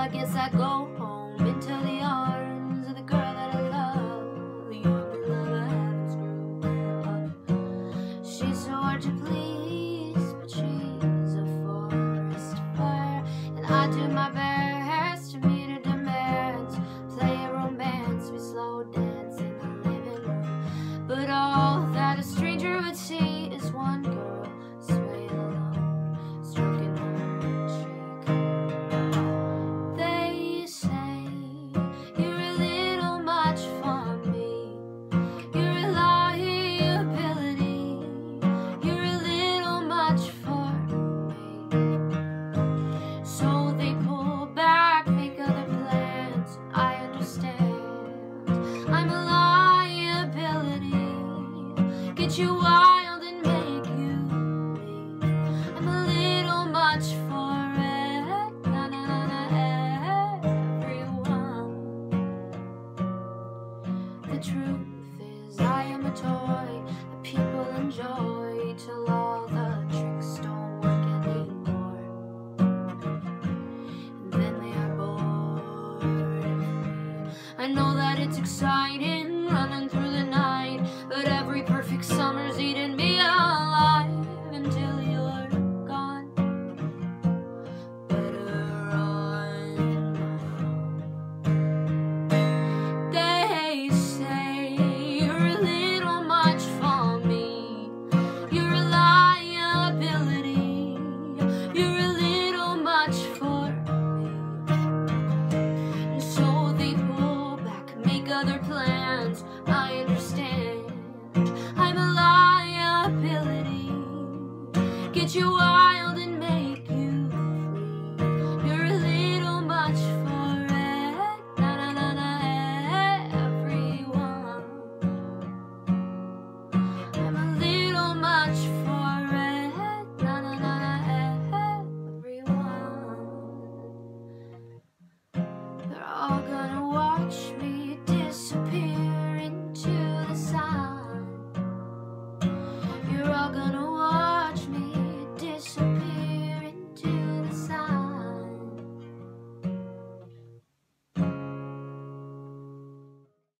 I guess I go home. get you wild and make you wait. I'm a little much for everyone. The truth is I am a toy that people enjoy till all the tricks don't work anymore. And then they are bored. I know that it's exciting. Plans. I understand. I'm a liability. Get you wild and make you free. You're a little much for it. Na na na na everyone. I'm a little much for everyone. They're all gonna watch me